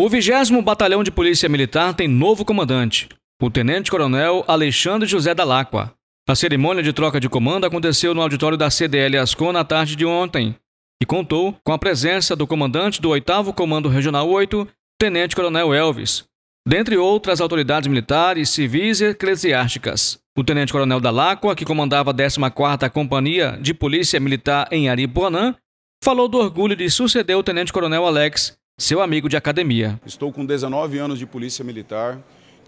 O 20 Batalhão de Polícia Militar tem novo comandante, o Tenente-Coronel Alexandre José Dalacqua. A cerimônia de troca de comando aconteceu no auditório da CDL Ascom na tarde de ontem e contou com a presença do comandante do 8 Comando Regional 8, Tenente-Coronel Elvis, dentre outras autoridades militares, civis e eclesiásticas. O Tenente-Coronel Dalacqua, que comandava a 14ª Companhia de Polícia Militar em Aripuanã, falou do orgulho de suceder o Tenente-Coronel Alex, seu amigo de academia. Estou com 19 anos de Polícia Militar.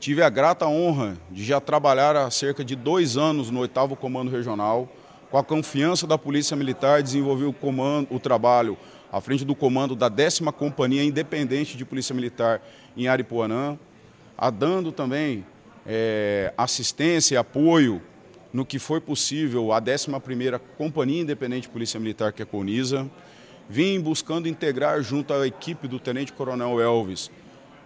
Tive a grata honra de já trabalhar há cerca de dois anos no 8 Comando Regional. Com a confiança da Polícia Militar, desenvolvi o, comando, o trabalho à frente do comando da 10 Companhia Independente de Polícia Militar em Aripuanã, a dando também é, assistência e apoio no que foi possível à 11ª Companhia Independente de Polícia Militar, que é a CONISA. Vim buscando integrar junto à equipe do Tenente Coronel Elvis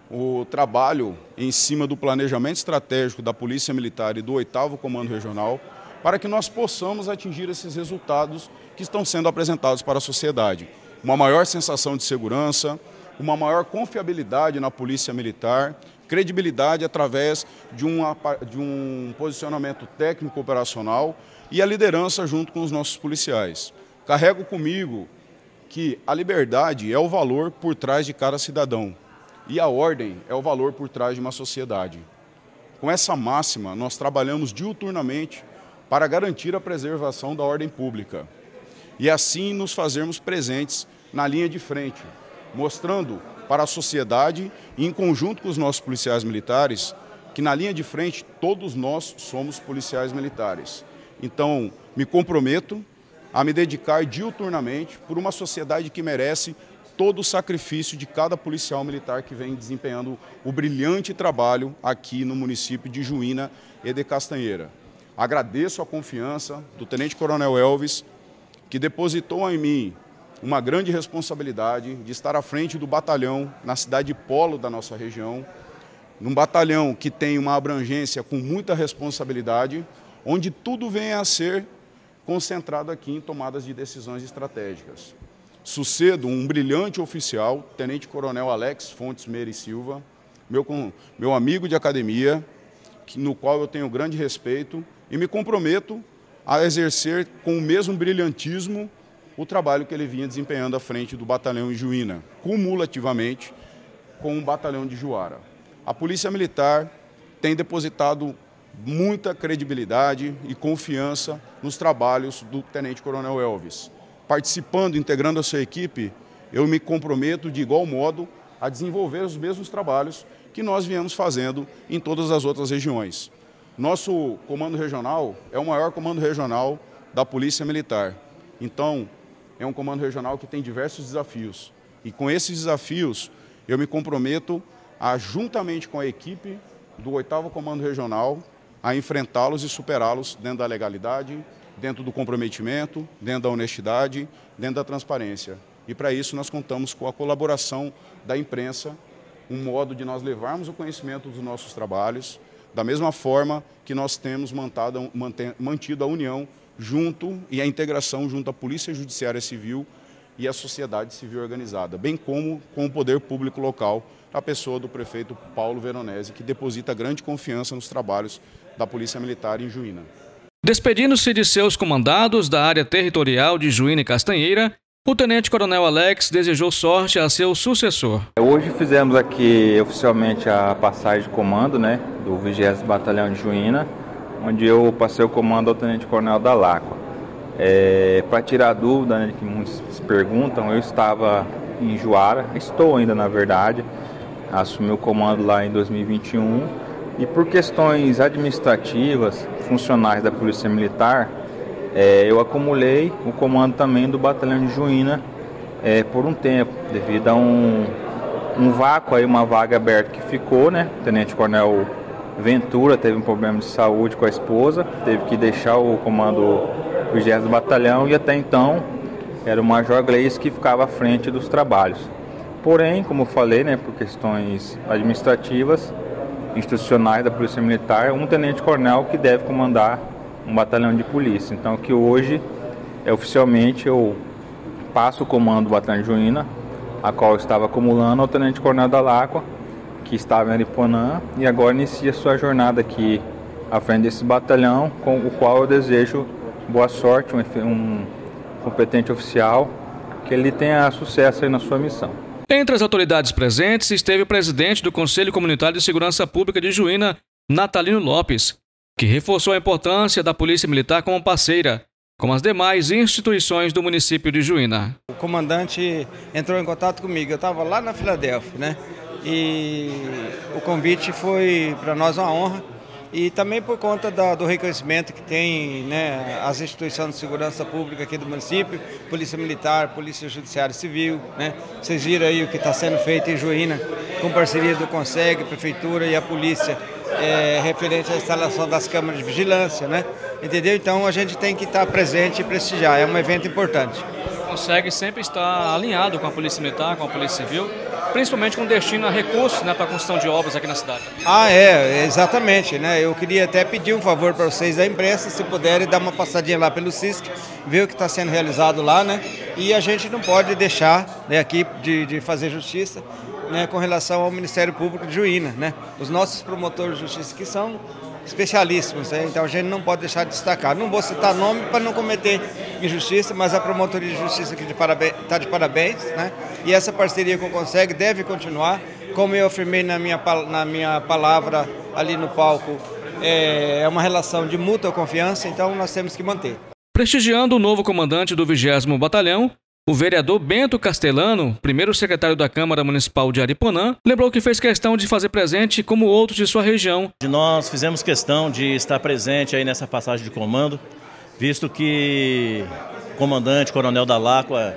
o trabalho em cima do planejamento estratégico da Polícia Militar e do 8 Comando Regional para que nós possamos atingir esses resultados que estão sendo apresentados para a sociedade. Uma maior sensação de segurança, uma maior confiabilidade na Polícia Militar, credibilidade através de, uma, de um posicionamento técnico operacional e a liderança junto com os nossos policiais. Carrego comigo que a liberdade é o valor por trás de cada cidadão e a ordem é o valor por trás de uma sociedade. Com essa máxima, nós trabalhamos diuturnamente para garantir a preservação da ordem pública e assim nos fazermos presentes na linha de frente, mostrando para a sociedade e em conjunto com os nossos policiais militares que na linha de frente todos nós somos policiais militares. Então, me comprometo a me dedicar diuturnamente por uma sociedade que merece todo o sacrifício de cada policial militar que vem desempenhando o brilhante trabalho aqui no município de Juína e de Castanheira. Agradeço a confiança do Tenente Coronel Elvis, que depositou em mim uma grande responsabilidade de estar à frente do batalhão na cidade polo da nossa região, num batalhão que tem uma abrangência com muita responsabilidade, onde tudo vem a ser concentrado aqui em tomadas de decisões estratégicas. Sucedo um brilhante oficial, Tenente Coronel Alex Fontes Meire Silva, meu, meu amigo de academia, no qual eu tenho grande respeito e me comprometo a exercer com o mesmo brilhantismo o trabalho que ele vinha desempenhando à frente do batalhão Juína, cumulativamente com o batalhão de Juara. A Polícia Militar tem depositado muita credibilidade e confiança nos trabalhos do Tenente Coronel Elvis. Participando, integrando a sua equipe, eu me comprometo de igual modo a desenvolver os mesmos trabalhos que nós viemos fazendo em todas as outras regiões. Nosso comando regional é o maior comando regional da Polícia Militar. Então, é um comando regional que tem diversos desafios. E com esses desafios, eu me comprometo a, juntamente com a equipe do 8 Comando Regional, a enfrentá-los e superá-los dentro da legalidade, dentro do comprometimento, dentro da honestidade, dentro da transparência. E para isso nós contamos com a colaboração da imprensa, um modo de nós levarmos o conhecimento dos nossos trabalhos, da mesma forma que nós temos mantado, mantido a união junto e a integração junto à Polícia Judiciária Civil e à sociedade civil organizada, bem como com o poder público local, a pessoa do prefeito Paulo Veronese, que deposita grande confiança nos trabalhos da Polícia Militar em Juína. Despedindo-se de seus comandados da área territorial de Juína e Castanheira, o Tenente Coronel Alex desejou sorte a seu sucessor. Hoje fizemos aqui oficialmente a passagem de comando né, do 20 Batalhão de Juína, onde eu passei o comando ao Tenente Coronel da Lacua. É, Para tirar a dúvida, né, que muitos se perguntam, eu estava em Juara, estou ainda na verdade, assumi o comando lá em 2021 e por questões administrativas, funcionais da Polícia Militar, é, eu acumulei o comando também do Batalhão de Juína é, por um tempo, devido a um, um vácuo aí, uma vaga aberta que ficou, né? O Tenente Coronel Ventura teve um problema de saúde com a esposa, teve que deixar o comando do 20 Batalhão e até então era o Major Gleis que ficava à frente dos trabalhos. Porém, como eu falei, né, por questões administrativas, institucionais da Polícia Militar, um tenente-coronel que deve comandar um batalhão de polícia. Então, que hoje, é, oficialmente, eu passo o comando do batalhão de Juína a qual estava acumulando o Tenente Coronel da Lacua, que estava em Ariponã e agora inicia sua jornada aqui à frente desse batalhão, com o qual eu desejo boa sorte, um, um competente oficial, que ele tenha sucesso aí na sua missão. Entre as autoridades presentes esteve o presidente do Conselho Comunitário de Segurança Pública de Juína, Natalino Lopes, que reforçou a importância da Polícia Militar como parceira, como as demais instituições do município de Juína. O comandante entrou em contato comigo, eu estava lá na Filadélfia, né? E o convite foi para nós uma honra e também por conta da, do reconhecimento que tem né, as instituições de segurança pública aqui do município, Polícia Militar, Polícia Judiciária Civil, né? Vocês viram aí o que está sendo feito em Juína, com parceria do CONSEG, Prefeitura e a Polícia, é, referente à instalação das câmaras de vigilância, né? Entendeu? Então a gente tem que estar presente e prestigiar, é um evento importante. Consegue sempre estar alinhado com a Polícia Militar, com a Polícia Civil, principalmente com destino a recursos né, para a construção de obras aqui na cidade. Ah, é, exatamente. Né? Eu queria até pedir um favor para vocês da imprensa, se puderem dar uma passadinha lá pelo CISC, ver o que está sendo realizado lá, né? E a gente não pode deixar né, aqui de, de fazer justiça né, com relação ao Ministério Público de Juína. Né? Os nossos promotores de justiça que são especialíssimos, né? então a gente não pode deixar de destacar. Não vou citar nome para não cometer injustiça, mas a promotoria de justiça aqui está de parabéns, né? e essa parceria com o Consegue deve continuar, como eu afirmei na minha, na minha palavra ali no palco, é, é uma relação de mútua confiança, então nós temos que manter. Prestigiando o novo comandante do 20 Batalhão, o vereador Bento Castelano, primeiro secretário da Câmara Municipal de Ariponã, lembrou que fez questão de fazer presente como outros de sua região. Nós fizemos questão de estar presente aí nessa passagem de comando, visto que o comandante, coronel da Lacua,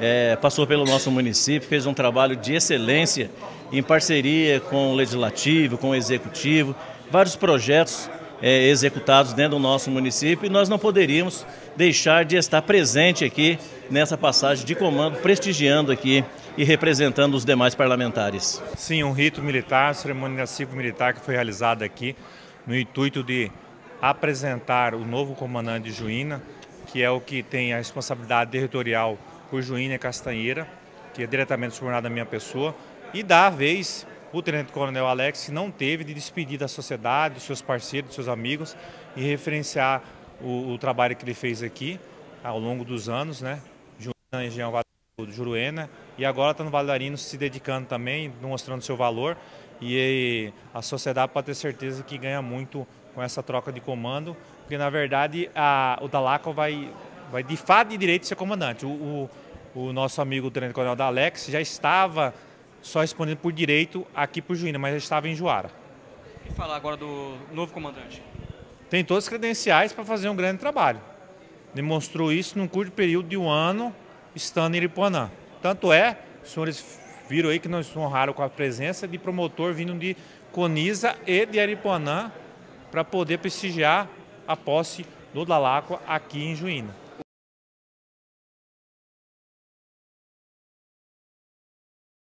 é, passou pelo nosso município, fez um trabalho de excelência em parceria com o Legislativo, com o Executivo, vários projetos é, executados dentro do nosso município e nós não poderíamos deixar de estar presente aqui nessa passagem de comando, prestigiando aqui e representando os demais parlamentares. Sim, um rito militar, cerimônia cívico-militar que foi realizada aqui no intuito de apresentar o novo comandante de Juína, que é o que tem a responsabilidade territorial por Juína e Castanheira, que é diretamente subordinado à minha pessoa, e dar a vez o Tenente Coronel Alex não teve de despedir da sociedade, dos seus parceiros, dos seus amigos e referenciar o, o trabalho que ele fez aqui ao longo dos anos, né? Na região do Juruena e agora está no Vale se dedicando também, mostrando seu valor e a sociedade pode ter certeza que ganha muito com essa troca de comando, porque na verdade a, o Dalaco vai, vai de fato e direito ser comandante. O, o, o nosso amigo o Tenente Coronel da Alex já estava só respondendo por direito aqui por Juína, mas já estava em Juara. E falar agora do novo comandante? Tem todas as credenciais para fazer um grande trabalho. Demonstrou isso num curto período de um ano, estando em Iripuanã. Tanto é, os senhores viram aí que nós honraram com a presença de promotor vindo de Coniza e de Aripuanã para poder prestigiar a posse do Dalacqua aqui em Juína.